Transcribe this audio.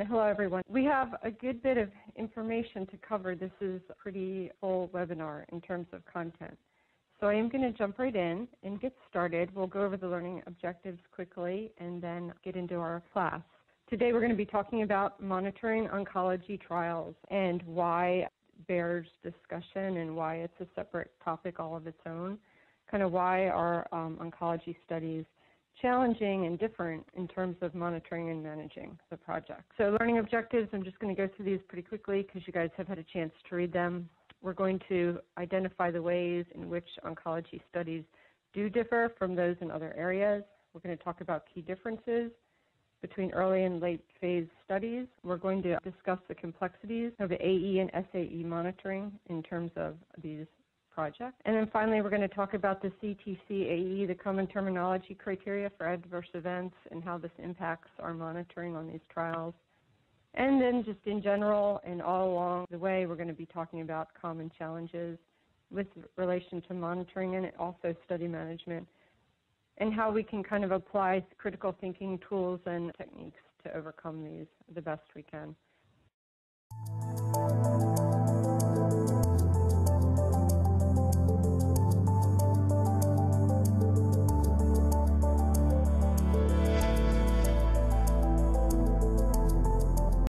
And hello, everyone. We have a good bit of information to cover. This is a pretty full webinar in terms of content. So I am going to jump right in and get started. We'll go over the learning objectives quickly and then get into our class. Today we're going to be talking about monitoring oncology trials and why bears discussion and why it's a separate topic all of its own. Kind of why are um, oncology studies challenging and different in terms of monitoring and managing the project. So learning objectives, I'm just going to go through these pretty quickly because you guys have had a chance to read them. We're going to identify the ways in which oncology studies do differ from those in other areas. We're going to talk about key differences between early and late phase studies. We're going to discuss the complexities of the AE and SAE monitoring in terms of these project. And then finally, we're going to talk about the CTCAE, the common terminology criteria for adverse events, and how this impacts our monitoring on these trials. And then just in general and all along the way, we're going to be talking about common challenges with relation to monitoring and also study management and how we can kind of apply critical thinking tools and techniques to overcome these the best we can.